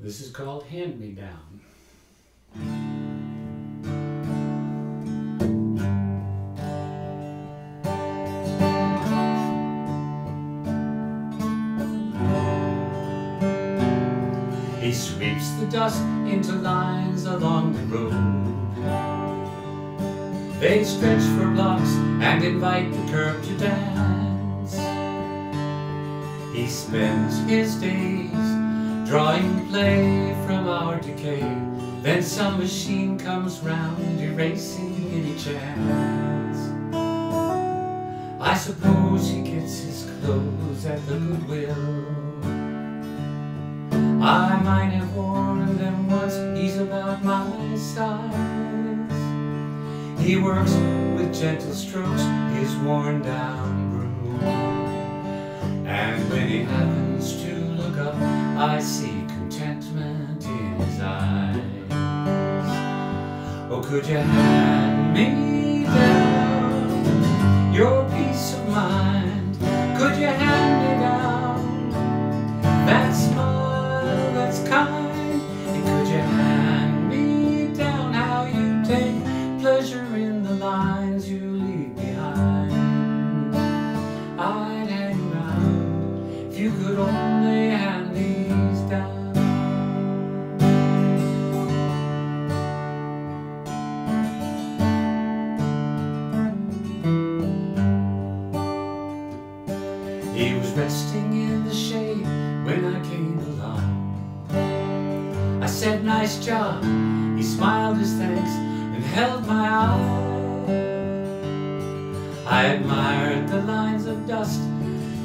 This is called Hand Me Down. He sweeps the dust into lines along the road. They stretch for blocks and invite the curb to dance. He spends his days drawing play from our decay. Then some machine comes round, erasing any chance. I suppose he gets his clothes at the Goodwill. I might have worn them once, he's about my size. He works with gentle strokes, his worn down broom. And when he happens to look up, I see contentment in his eyes. Oh, could you hand me said, nice job. He smiled his thanks and held my eye. I admired the lines of dust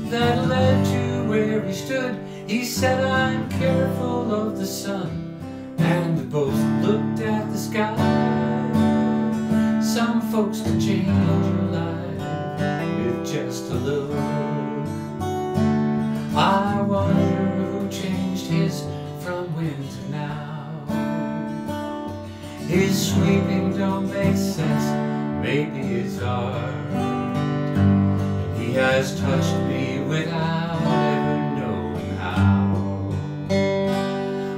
that led to where he stood. He said, I'm careful of the sun. And we both looked at the sky. Some folks can change your life with just a look. His sweeping don't make sense, maybe it's art. And he has touched me without ever knowing how.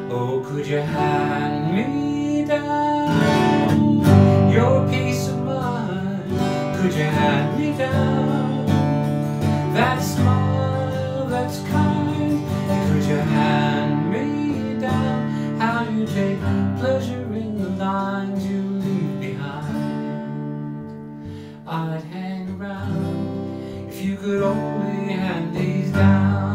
Oh, could you hand me down your peace of mind? Could you hand me down that smile? you could only hand these down.